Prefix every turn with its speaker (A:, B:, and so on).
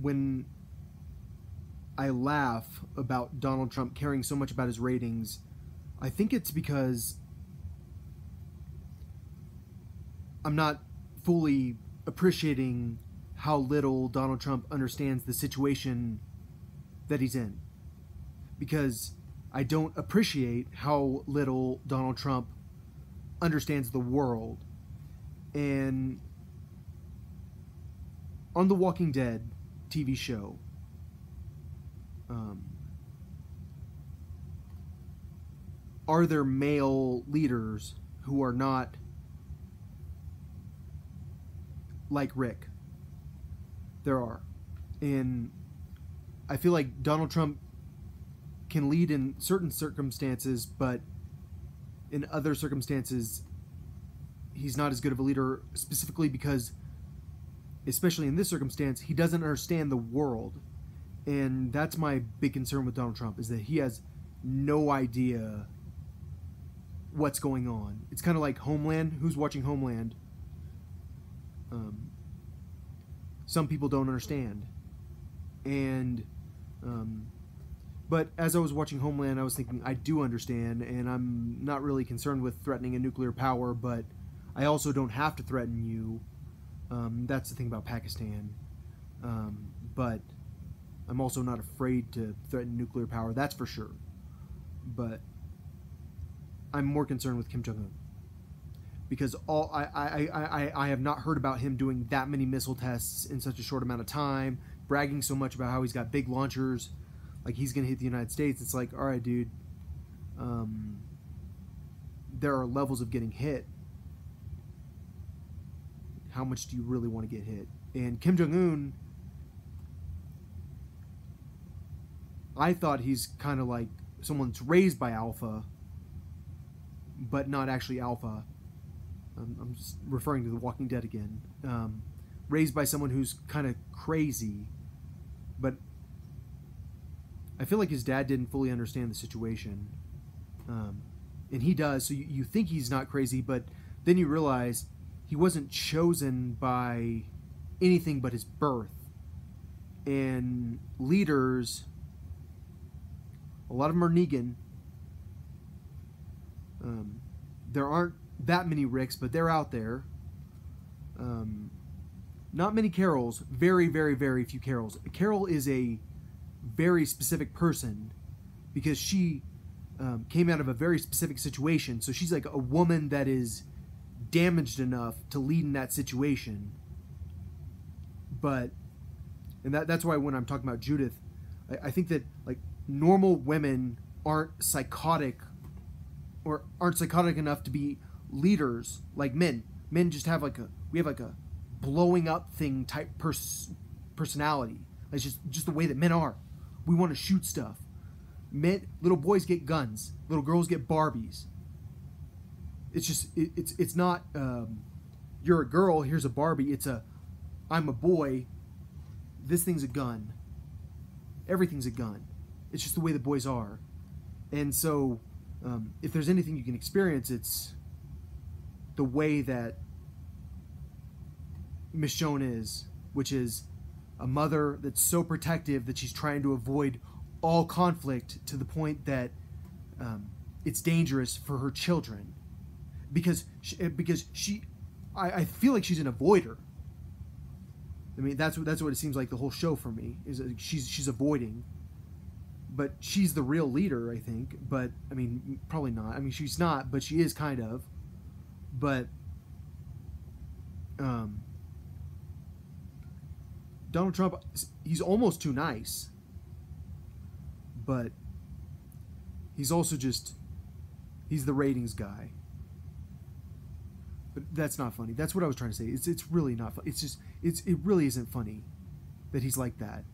A: when I laugh about Donald Trump caring so much about his ratings, I think it's because I'm not fully appreciating how little Donald Trump understands the situation that he's in. Because I don't appreciate how little Donald Trump understands the world. And on The Walking Dead TV show, um, are there male leaders who are not like Rick? There are. And I feel like Donald Trump can lead in certain circumstances, but in other circumstances, he's not as good of a leader, specifically because, especially in this circumstance, he doesn't understand the world. And that's my big concern with Donald Trump is that he has no idea what's going on. It's kind of like Homeland. Who's watching Homeland? Um, some people don't understand. And um, but as I was watching Homeland, I was thinking, I do understand, and I'm not really concerned with threatening a nuclear power, but I also don't have to threaten you. Um, that's the thing about Pakistan. Um, but I'm also not afraid to threaten nuclear power, that's for sure. But I'm more concerned with Kim Jong Un. Because all I, I, I, I have not heard about him doing that many missile tests in such a short amount of time, bragging so much about how he's got big launchers like he's gonna hit the United States. It's like, all right, dude. Um, there are levels of getting hit. How much do you really want to get hit? And Kim Jong Un, I thought he's kind of like someone that's raised by Alpha, but not actually Alpha. I'm, I'm referring to The Walking Dead again. Um, raised by someone who's kind of crazy, but I feel like his dad didn't fully understand the situation. Um, and he does, so you, you think he's not crazy, but then you realize he wasn't chosen by anything but his birth. And leaders, a lot of them are Negan. Um, there aren't that many Ricks, but they're out there. Um, not many Carols, very, very, very few Carols. Carol is a very specific person because she um, came out of a very specific situation. So she's like a woman that is damaged enough to lead in that situation. But, and that, that's why when I'm talking about Judith, I, I think that like normal women aren't psychotic or aren't psychotic enough to be leaders like men. Men just have like a, we have like a blowing up thing type pers- personality. It's just, just the way that men are. We want to shoot stuff. Men, little boys get guns. Little girls get Barbies. It's just it, it's it's not. Um, you're a girl. Here's a Barbie. It's a. I'm a boy. This thing's a gun. Everything's a gun. It's just the way the boys are, and so um, if there's anything you can experience, it's the way that Michonne is, which is a mother that's so protective that she's trying to avoid all conflict to the point that um, it's dangerous for her children because she, eh, because she I, I feel like she's an avoider. I mean that's what that's what it seems like the whole show for me is she's she's avoiding. But she's the real leader I think but I mean probably not. I mean she's not but she is kind of. But um Donald Trump, he's almost too nice, but he's also just he's the ratings guy. But that's not funny. That's what I was trying to say. It's it's really not funny. It's just it's it really isn't funny that he's like that.